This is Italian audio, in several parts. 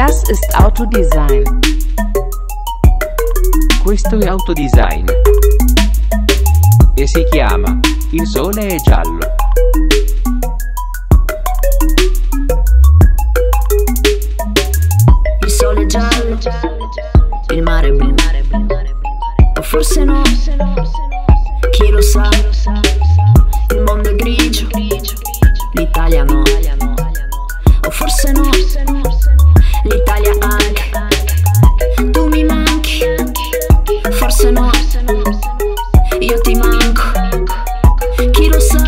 Das ist Autodesign. Questo è autodesign. E si chiama Il sole è giallo. Il sole è giallo, il mare è blu. O forse no, chi lo sa? Io ti manco. Chi lo sa?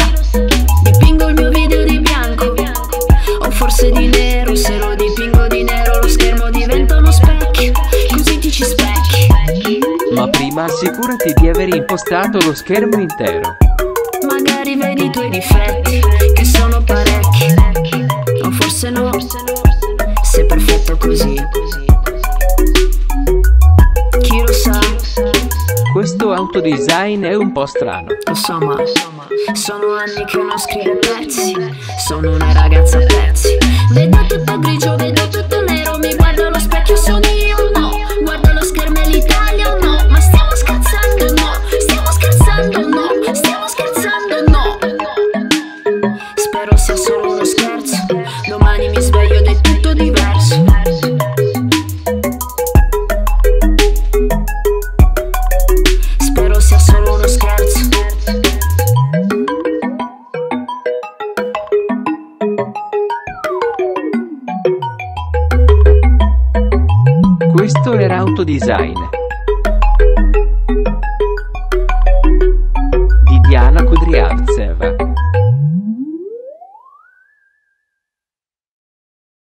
Dipingo il mio video di bianco, o forse di nero. Se lo dipingo di nero, lo schermo diventa uno specchio. Così ti ci specchi. Ma prima assicurati di aver impostato lo schermo intero. Magari vedi i tuoi difetti, che sono parecchi. O forse no, sei perfetto così. Questo autodesign è un po' strano. Lo so, ma sono anni che non scrivo pezzi. Sono una ragazza a pezzi. Vedo tutto grigio, vedo tutto nero. Mi guardo allo specchio, sono io, no. Guardo lo schermo e l'Italia, no. Ma stiamo scherzando, no. Stiamo scherzando, no. Stiamo scherzando, no. Spero sia solo uno scherzo. Questo era autodesign.